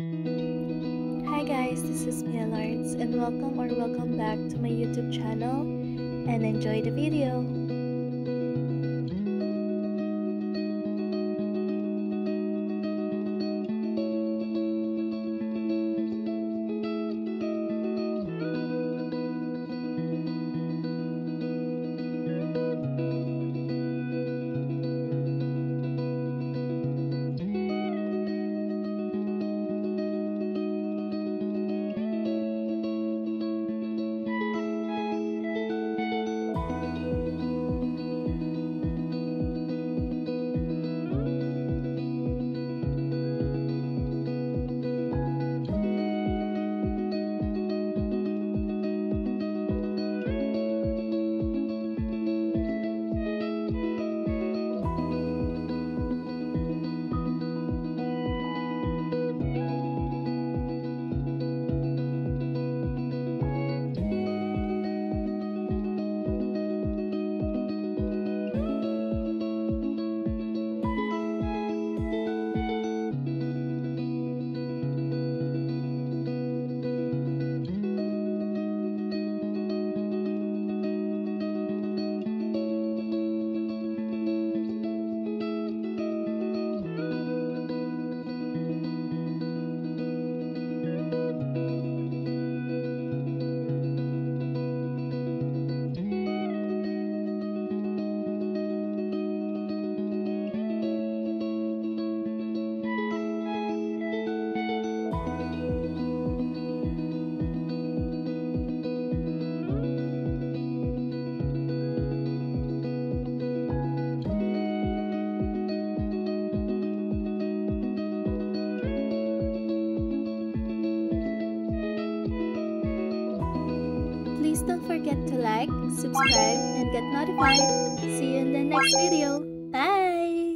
Hi guys, this is Myel Arts and welcome or welcome back to my YouTube channel and enjoy the video. Please don't forget to like, subscribe, and get notified. See you in the next video.